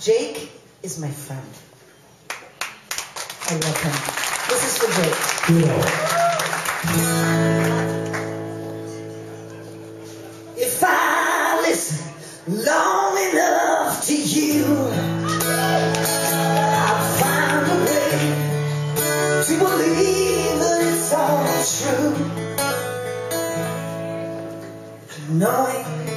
Jake is my friend. I love him. This is for Jake. If I listen long enough to you, I'll find a way to believe that it's all true. Knowing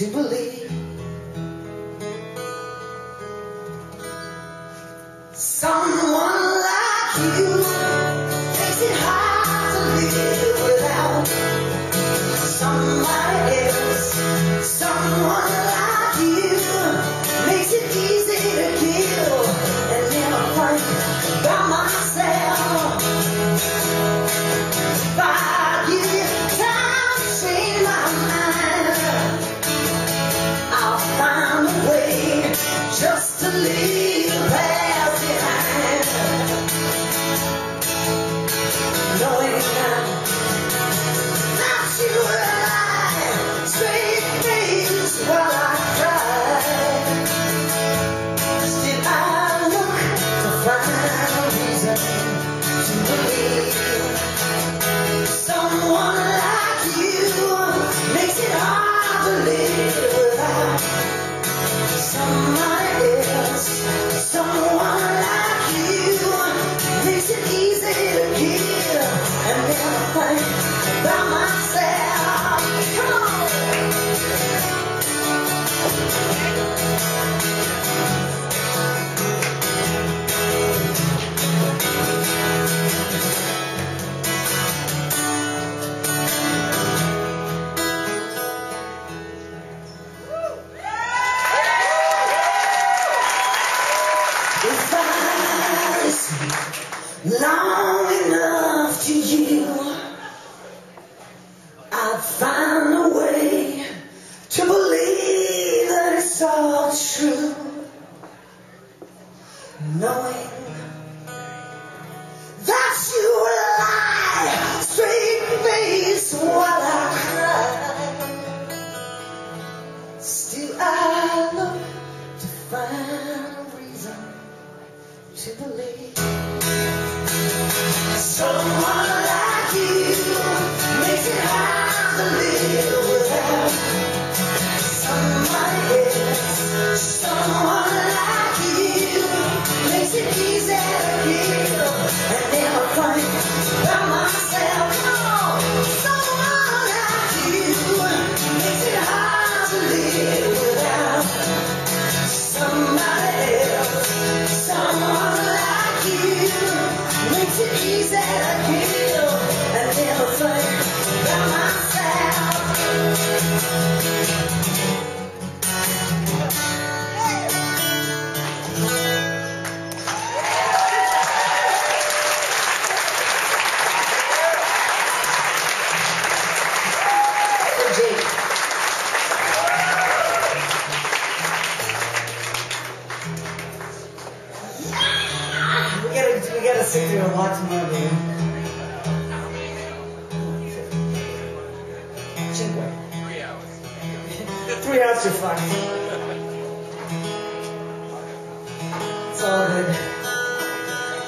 to believe. Someone like you makes it hard to live without somebody else. Someone like you If I listen long enough to you, I'd find a way to believe that it's all true. Knowing that you lie straight face while to believe someone like you makes it hard to live without somebody else. Someone We gotta, we gotta sit through a lot tomorrow, baby. Cinque. Three hours. Three hours are fine. It's all good.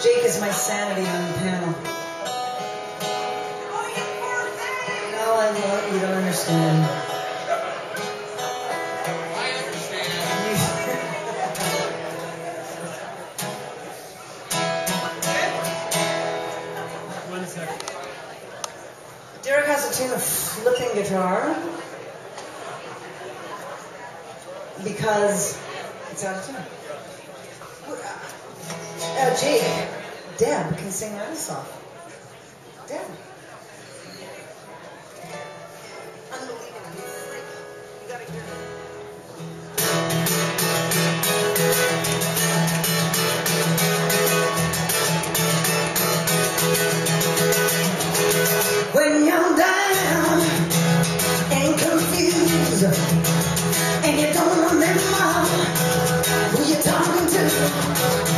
Jake is my sanity on the panel. No, I love you. Don't understand. Has a flipping guitar because it's out of tune. Uh, Jake, Deb can sing that song. Deb. Thank you.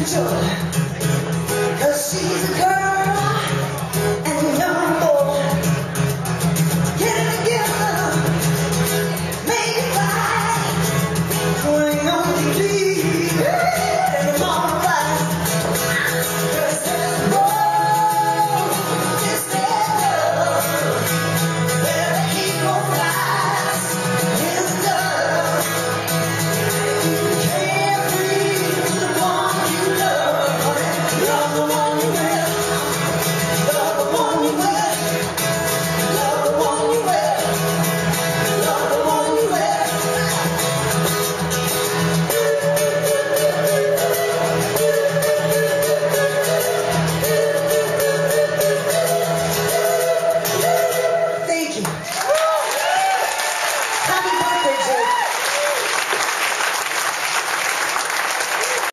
接下来